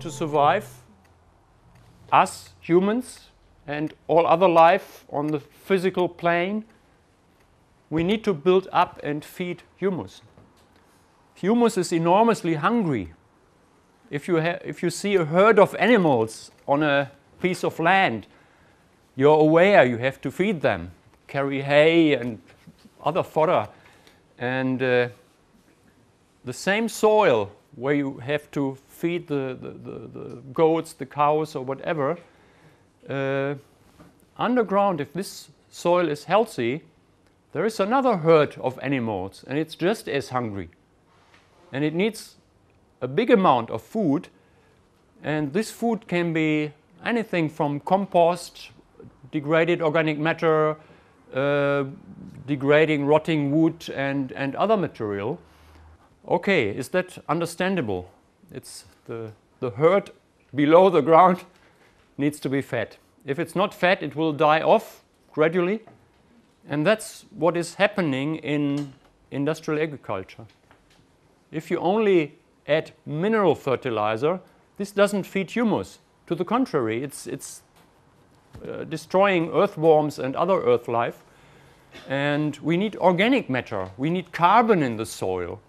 To survive, us humans and all other life on the physical plane, we need to build up and feed humus. Humus is enormously hungry. If you, if you see a herd of animals on a piece of land, you're aware you have to feed them, carry hay and other fodder. And uh, the same soil where you have to feed the, the, the, the goats, the cows, or whatever, uh, underground, if this soil is healthy, there is another herd of animals, and it's just as hungry. And it needs a big amount of food, and this food can be anything from compost, degraded organic matter, uh, degrading rotting wood, and, and other material. Okay, is that understandable? It's the, the herd below the ground needs to be fed. If it's not fed, it will die off gradually. And that's what is happening in industrial agriculture. If you only add mineral fertilizer, this doesn't feed humus. To the contrary, it's, it's uh, destroying earthworms and other earth life. And we need organic matter. We need carbon in the soil.